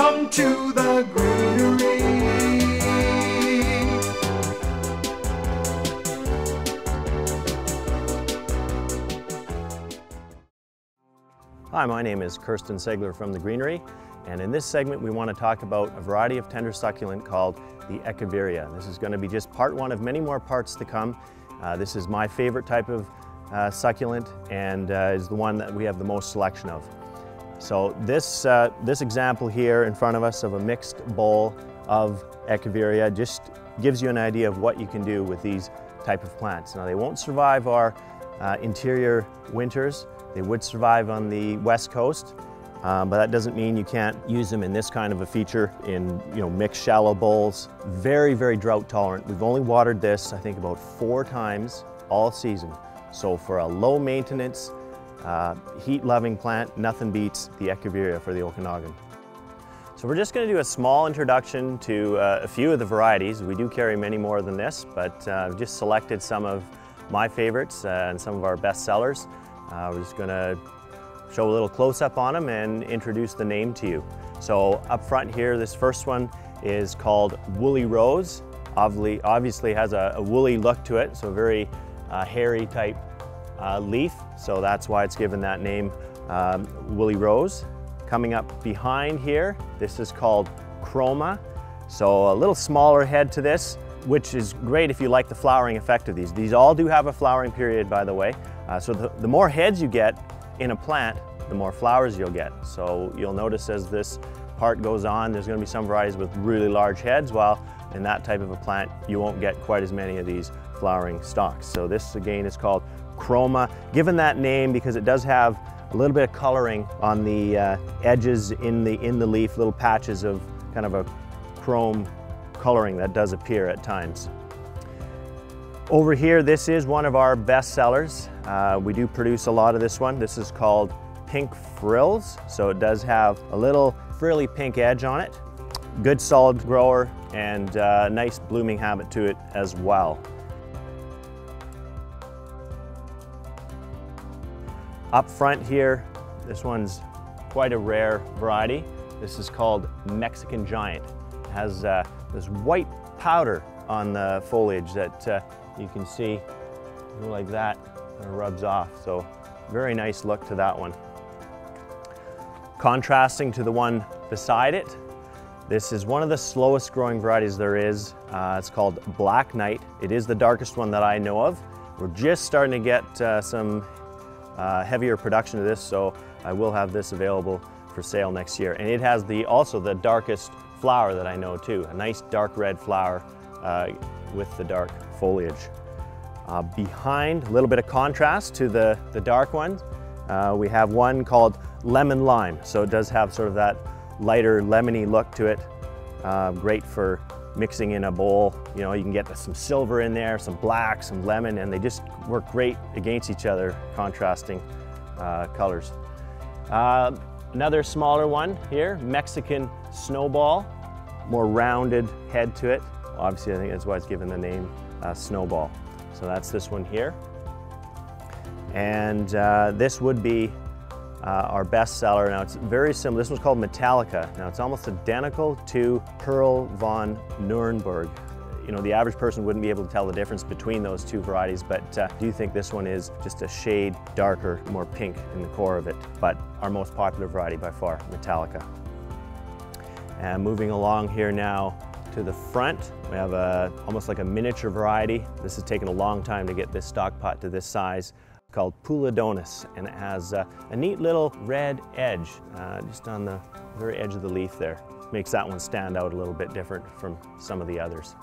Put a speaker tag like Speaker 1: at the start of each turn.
Speaker 1: Come to the greenery.
Speaker 2: Hi, my name is Kirsten Segler from The Greenery, and in this segment we want to talk about a variety of tender succulent called the Echeveria. This is going to be just part one of many more parts to come. Uh, this is my favorite type of uh, succulent and uh, is the one that we have the most selection of. So this, uh, this example here in front of us of a mixed bowl of Echeveria just gives you an idea of what you can do with these type of plants. Now they won't survive our uh, interior winters. They would survive on the west coast, um, but that doesn't mean you can't use them in this kind of a feature in you know mixed shallow bowls. Very, very drought tolerant. We've only watered this, I think, about four times all season. So for a low maintenance, uh, heat-loving plant, nothing beats the Echeveria for the Okanagan. So we're just going to do a small introduction to uh, a few of the varieties. We do carry many more than this, but uh, I've just selected some of my favorites uh, and some of our best sellers. Uh, we're just going to show a little close-up on them and introduce the name to you. So up front here, this first one is called Woolly Rose. Obviously, obviously has a, a woolly look to it, so very uh, hairy type uh, leaf, so that's why it's given that name, um, Rose. Coming up behind here, this is called Chroma. So a little smaller head to this, which is great if you like the flowering effect of these. These all do have a flowering period, by the way. Uh, so the, the more heads you get in a plant, the more flowers you'll get. So you'll notice as this part goes on, there's gonna be some varieties with really large heads, while in that type of a plant, you won't get quite as many of these flowering stalks. So this again is called chroma, given that name because it does have a little bit of coloring on the uh, edges in the, in the leaf, little patches of kind of a chrome coloring that does appear at times. Over here, this is one of our best sellers. Uh, we do produce a lot of this one. This is called Pink Frills. So it does have a little frilly pink edge on it. Good solid grower and uh, nice blooming habit to it as well. Up front here, this one's quite a rare variety. This is called Mexican Giant. It has uh, this white powder on the foliage that uh, you can see like that and it rubs off. So very nice look to that one. Contrasting to the one beside it, this is one of the slowest growing varieties there is. Uh, it's called Black Knight. It is the darkest one that I know of. We're just starting to get uh, some uh, heavier production of this, so I will have this available for sale next year. And it has the also the darkest flower that I know too, a nice dark red flower uh, with the dark foliage. Uh, behind, a little bit of contrast to the, the dark one, uh, we have one called Lemon Lime. So it does have sort of that lighter lemony look to it. Uh, great for mixing in a bowl. You know, you can get some silver in there, some black, some lemon, and they just work great against each other, contrasting uh, colors. Uh, another smaller one here, Mexican Snowball, more rounded head to it. Obviously, I think that's why it's given the name uh, Snowball. So that's this one here. And uh, this would be uh, our bestseller. Now it's very similar. This one's called Metallica. Now it's almost identical to Pearl von Nuremberg. You know, the average person wouldn't be able to tell the difference between those two varieties, but uh, do think this one is just a shade darker, more pink in the core of it. But our most popular variety by far, Metallica. And moving along here now to the front, we have a, almost like a miniature variety. This has taken a long time to get this stock pot to this size called Pulidonis, and it has uh, a neat little red edge uh, just on the very edge of the leaf there. Makes that one stand out a little bit different from some of the others.